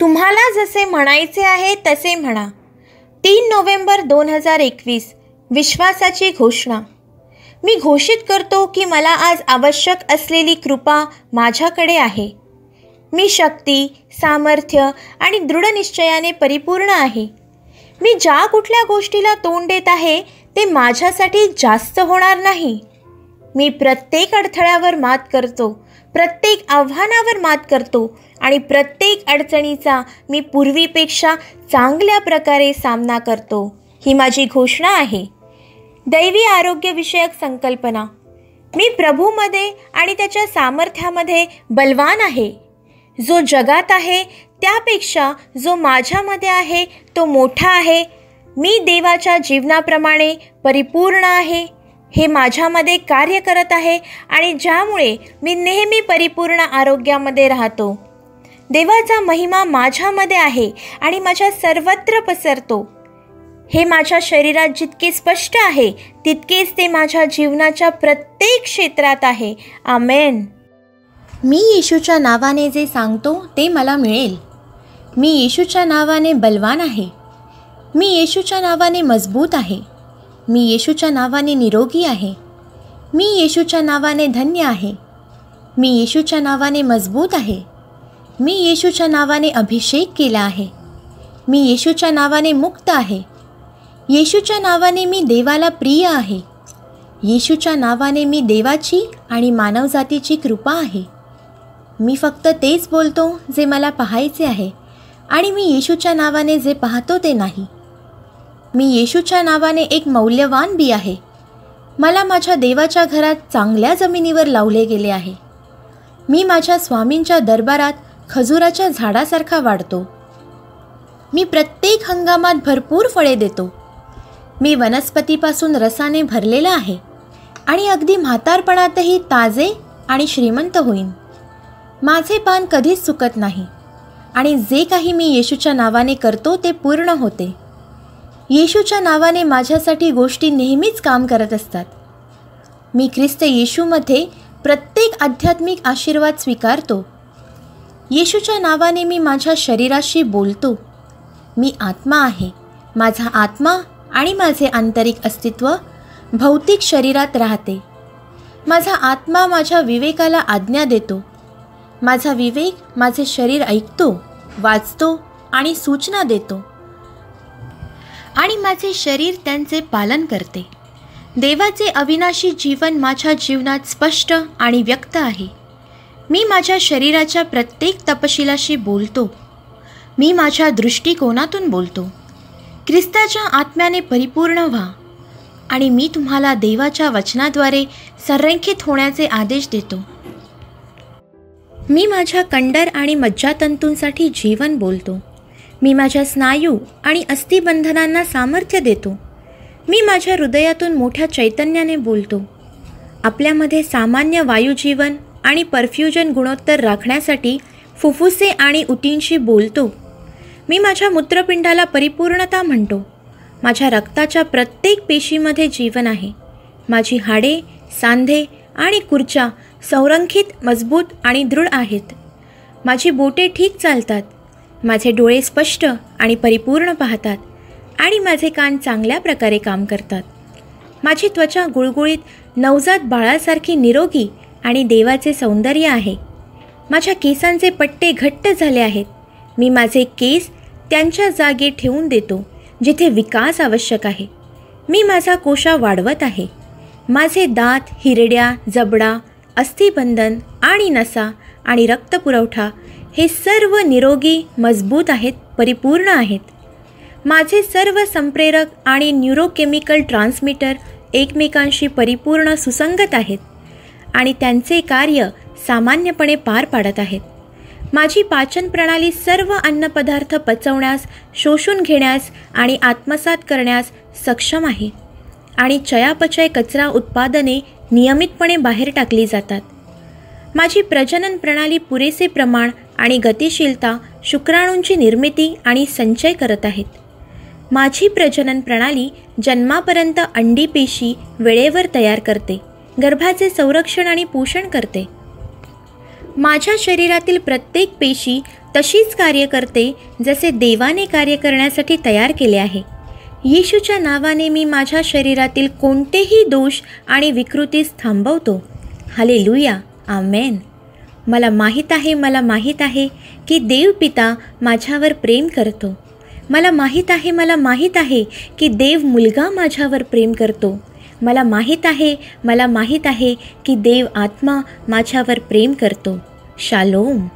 तुम्हाला जसे म्हणायचे आहे तसे म्हणा. तीन नोव्हेंबर दोन हजार एकवीस विश्वासाची घोषणा. मी घोषित करतो की मला आज आवश्यक असलेली कृपा माझ्याकडे आहे. मी शक्ती सामर्थ्य आणि दृढनिश्चयाने परिपूर्ण आहे. मी ज्या कुठल्या गोष्टीला तोंड देत आहे ते माझ्यासाठी जास्त होणार नाही. मी प्रत्येक अडथळ्यावर मात करतो. प्रत्येक आव्हानावर मात करतो आणि प्रत्येक अडचणीचा मी पूर्वीपेक्षा चांगल्या प्रकारे सामना करतो. ही माझी घोषणा आहे. दैवी आरोग्यविषयक संकल्पना. मी प्रभूमध्ये आणि त्याच्या सामर्थ्यामध्ये बलवान आहे. जो जगात आहे त्यापेक्षा जो माझ्यामध्ये आहे तो मोठा आहे. मी देवाच्या जीवनाप्रमाणे परिपूर्ण आहे. हे माझ्यामध्ये कार्य करत आहे आणि ज्यामुळे मी नेहमी परिपूर्ण आरोग्यामध्ये राहतो. देवाचा महिमा माझ्यामध्ये आहे आणि माझ्या सर्वत्र पसरतो. हे माझ्या शरीरात जितके स्पष्ट आहे तितकेच ते माझ्या जीवनाच्या प्रत्येक क्षेत्रात आहे. आमेन. मी येशूच्या नावाने जे सांगतो ते मला मिळेल. मी येशूच्या नावाने बलवान आहे. मी येशूच्या नावाने मजबूत आहे. मी येशूच्या नावाने निरोगी आहे. मी येशूच्या नावाने धन्य आहे. मी येशूच्या नावाने मजबूत आहे. मी येशूच्या नावाने अभिषेक केला आहे. मी येशूच्या नावाने मुक्त आहे. येशूच्या नावाने मी देवाला प्रिय आहे. येशूच्या नावाने मी देवाची आणि मानवजातीची कृपा आहे. मी फक्त तेच बोलतो जे मला पाहायचे आहे आणि मी येशूच्या नावाने जे पाहतो ते नाही. मी येशूच्या नावाने एक मौल्यवान बी आहे. मला माझ्या देवाच्या घरात चांगल्या जमिनीवर लावले गेले आहे. मी माझ्या स्वामींच्या दरबारात खजुराच्या झाडासारखा वाढतो. मी प्रत्येक हंगामात भरपूर फळे देतो. मी वनस्पतीपासून रसाने भरलेला आहे आणि अगदी म्हातारपणातही ताजे आणि श्रीमंत होईन. माझे पान कधीच चुकत नाही आणि जे काही मी येशूच्या नावाने करतो ते पूर्ण होते. येशूच्या नावाने माझ्यासाठी गोष्टी नेहमीच काम करत असतात. मी ख्रिस्त येशूमध्ये प्रत्येक आध्यात्मिक आशीर्वाद स्वीकारतो. येशूच्या नावाने मी माझ्या शरीराशी बोलतो. मी आत्मा आहे. माझा आत्मा आणि माझे आंतरिक अस्तित्व भौतिक शरीरात राहते. माझा आत्मा माझ्या विवेकाला आज्ञा देतो. माझा विवेक माझे शरीर ऐकतो वाचतो आणि सूचना देतो. आणि माझे शरीर त्यांचे पालन करते. देवाचे अविनाशी जीवन माझ्या जीवनात स्पष्ट आणि व्यक्त आहे. मी माझ्या शरीराच्या प्रत्येक तपशिलाशी बोलतो. मी माझ्या दृष्टिकोनातून बोलतो. ख्रिस्ताच्या आत्म्याने परिपूर्ण व्हा. आणि मी तुम्हाला देवाच्या वचनाद्वारे संरेखित होण्याचे आदेश देतो. मी माझ्या कंडर आणि मज्जातंतूंसाठी जीवन बोलतो. मी माझ्या स्नायू आणि अस्थिबंधनांना सामर्थ्य देतो. मी माझ्या हृदयातून मोठ्या चैतन्याने बोलतो. आपल्यामध्ये सामान्य वायुजीवन आणि परफ्युजन गुणोत्तर राखण्यासाठी फुफ्फुसे आणि उतींशी बोलतो. मी माझ्या मूत्रपिंडाला परिपूर्णता म्हणतो. माझ्या रक्ताच्या प्रत्येक पेशीमध्ये जीवन आहे. माझी हाडे सांधे आणि खुर्च्या संरंखित मजबूत आणि दृढ आहेत. माझी बोटे ठीक चालतात. माझे डोळे स्पष्ट आणि परिपूर्ण पाहतात आणि माझे कान चांगल्या प्रकारे काम करतात. माझी त्वचा गुळगुळीत नवजात बाळासारखी निरोगी आणि देवाचे सौंदर्य आहे. माझ्या केसांचे पट्टे घट्ट झाले आहेत. मी माझे केस त्यांच्या जागी ठेवून देतो जिथे विकास आवश्यक आहे. मी माझा कोशा वाढवत आहे. माझे दात हिरड्या जबडा अस्थिबंधन आणि नसा आणि रक्तपुरवठा हे सर्व निरोगी मजबूत आहेत परिपूर्ण आहेत. माझे सर्व संप्रेरक आणि न्यूरोकेमिकल ट्रान्समीटर एकमेकांशी परिपूर्ण सुसंगत आहेत आणि त्यांचे कार्य सामान्यपणे पार पाडत आहेत. माझी पाचन प्रणाली सर्व अन्नपदार्थ पचवण्यास शोषून घेण्यास आणि आत्मसात करण्यास सक्षम आहे आणि चयापचय कचरा उत्पादने नियमितपणे बाहेर टाकली जातात. माझी प्रजनन प्रणाली पुरेसे प्रमाण आणि गतिशीलता शुक्राणूंची निर्मिती आणि संचय करत आहेत. माझी प्रजनन प्रणाली जन्मापर्यंत अंडी पेशी वेळेवर तयार करते गर्भाचे संरक्षण आणि पोषण करते. माझ्या शरीरातील प्रत्येक पेशी तशीच कार्य करते जसे देवाने कार्य करण्यासाठी तयार केले आहे. येशूच्या नावाने मी माझ्या शरीरातील कोणतेही दोष आणि विकृतीस थांबवतो. हाले लुया आमेन. मला माहीत आहे मला माहीत आहे की देव पिता माझ्यावर प्रेम करतो. मला माहीत आहे मला माहीत आहे की देव मुलगा माझ्यावर प्रेम करतो. मला माहीत आहे मला माहीत आहे की देव आत्मा माझ्यावर प्रेम करतो. शालोम.